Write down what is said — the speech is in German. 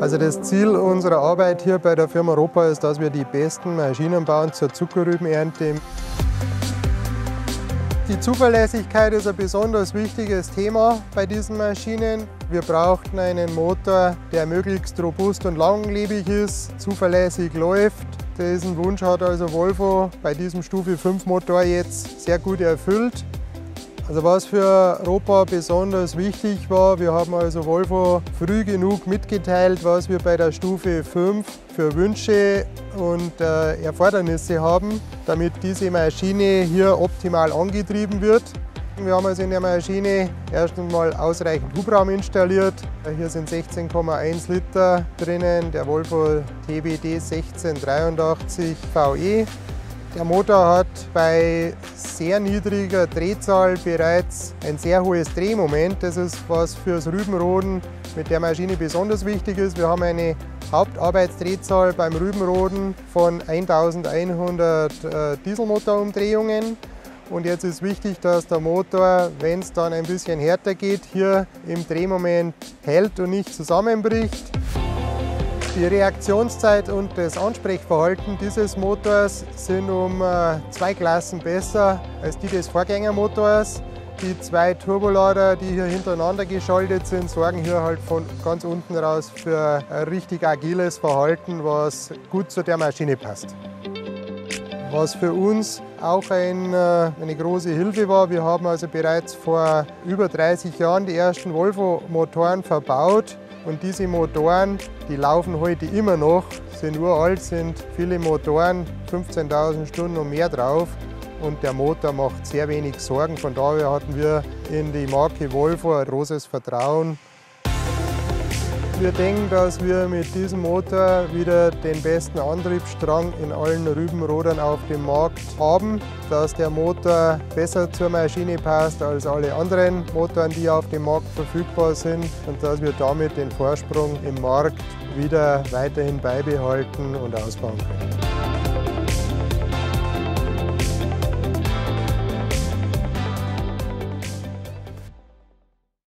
Also das Ziel unserer Arbeit hier bei der Firma Europa ist, dass wir die besten Maschinen bauen zur Zuckerrübenernte. Die Zuverlässigkeit ist ein besonders wichtiges Thema bei diesen Maschinen. Wir brauchten einen Motor, der möglichst robust und langlebig ist, zuverlässig läuft. Diesen Wunsch hat also Volvo bei diesem Stufe 5 Motor jetzt sehr gut erfüllt. Also was für Europa besonders wichtig war, wir haben also Volvo früh genug mitgeteilt, was wir bei der Stufe 5 für Wünsche und äh, Erfordernisse haben, damit diese Maschine hier optimal angetrieben wird. Wir haben also in der Maschine erst einmal ausreichend Hubraum installiert. Hier sind 16,1 Liter drinnen, der Volvo TBD 1683 VE. Der Motor hat bei sehr niedriger Drehzahl bereits ein sehr hohes Drehmoment. Das ist, was fürs Rübenroden mit der Maschine besonders wichtig ist. Wir haben eine Hauptarbeitsdrehzahl beim Rübenroden von 1100 äh, Dieselmotorumdrehungen. Und jetzt ist wichtig, dass der Motor, wenn es dann ein bisschen härter geht, hier im Drehmoment hält und nicht zusammenbricht. Die Reaktionszeit und das Ansprechverhalten dieses Motors sind um äh, zwei Klassen besser als die des Vorgängermotors. Die zwei Turbolader, die hier hintereinander geschaltet sind, sorgen hier halt von ganz unten raus für ein richtig agiles Verhalten, was gut zu der Maschine passt. Was für uns auch ein, äh, eine große Hilfe war, wir haben also bereits vor über 30 Jahren die ersten Volvo-Motoren verbaut und diese Motoren, die laufen heute immer noch, sind uralt, sind viele Motoren, 15.000 Stunden und mehr drauf. Und der Motor macht sehr wenig Sorgen. Von daher hatten wir in die Marke Volvo ein großes Vertrauen wir denken, dass wir mit diesem Motor wieder den besten Antriebsstrang in allen Rübenrodern auf dem Markt haben, dass der Motor besser zur Maschine passt als alle anderen Motoren, die auf dem Markt verfügbar sind und dass wir damit den Vorsprung im Markt wieder weiterhin beibehalten und ausbauen können.